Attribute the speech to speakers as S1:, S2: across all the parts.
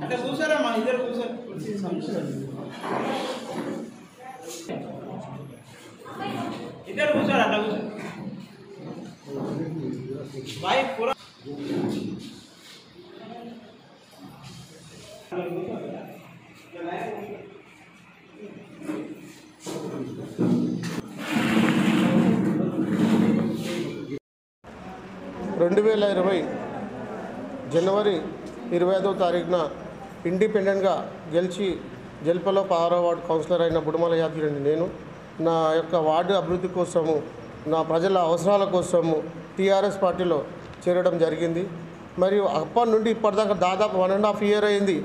S1: అంటే చూసారమ్మా ఇద్దరు చూసారు ఇద్దరు కూర్చోరు అట్లా కూర్చోరు బాయ్ కూర
S2: రెండు వేల ఇరవై జనవరి ఇరవై ఐదో తారీఖున ఇండిపెండెంట్గా గెలిచి జల్పలో ఆరో వార్డు కౌన్సిలర్ అయిన బుడమల యాదగిరిని నేను. నా యొక్క వార్డు అభివృద్ధి కోసము నా ప్రజల అవసరాల కోసము టీఆర్ఎస్ పార్టీలో చేరడం జరిగింది. మరియు అప్పటి నుండి ఇప్పటిదాకా దాదాపు వన్ అండ్ హాఫ్ ఇయర్ అయింది.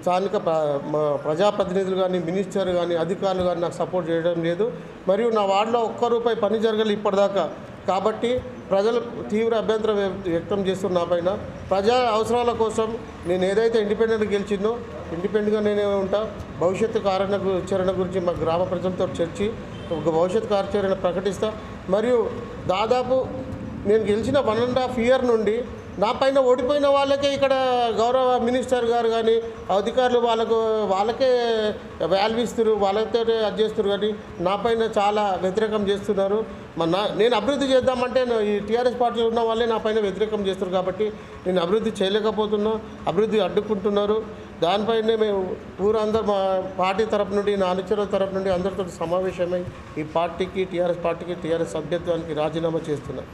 S2: స్థానిక ప్ర- మా ప్రజాప్రతినిధులు కానీ మినిస్టర్ కానీ అధికారులు కానీ నాకు సపోర్ట్ చేయడం లేదు. మరియు నా వార్డులో ఒక్క రూపాయి పని జరగలేదు ఇప్పటిదాకా. కాబట్టి ప్రజలు తీవ్ర అభ్యంతరం వ్యక్తం చేస్తున్న నా పైన. ప్రజా అవసరాల కోసం నేను ఏదైతే ఇండిపెండెంట్ గెలిచిందో ఇండిపెండెంట్గా నేనే ఉంటా. భవిష్యత్తు కార్యాచరణ గురించి మా గ్రామ ప్రజలతో చర్చి ఒక భవిష్యత్ కార్యాచరణ ప్రకటిస్తా. మరియు దాదాపు నేను గెలిచిన వన్ అండ్ హాఫ్ ఇయర్ నుండి నా పైన ఓడిపోయిన వాళ్ళకే ఇక్కడ గౌరవ మినిస్టర్ గారు కానీ అధికారులు వాళ్ళకు వాళ్ళకే వాల్యూ ఇస్తారు వాళ్ళతో అది చేస్తారు కానీ నా పైన చాలా వ్యతిరేకం చేస్తున్నారు. మన నేను అభివృద్ధి చేద్దామంటే ఈ టీఆర్ఎస్ పార్టీలో ఉన్న వాళ్ళే నా పైన వ్యతిరేకం చేస్తారు కాబట్టి నేను అభివృద్ధి చేయలేకపోతున్నా అభివృద్ధి అడ్డుకుంటున్నారు. దానిపైనే మేము ఊరందరూ మా పార్టీ తరపు నుండి నా అనుచరుల తరపు నుండి అందరితో సమావేశమై ఈ పార్టీకి టీఆర్ఎస్ పార్టీకి టీఆర్ఎస్ సభ్యత్వానికి రాజీనామా చేస్తున్నాను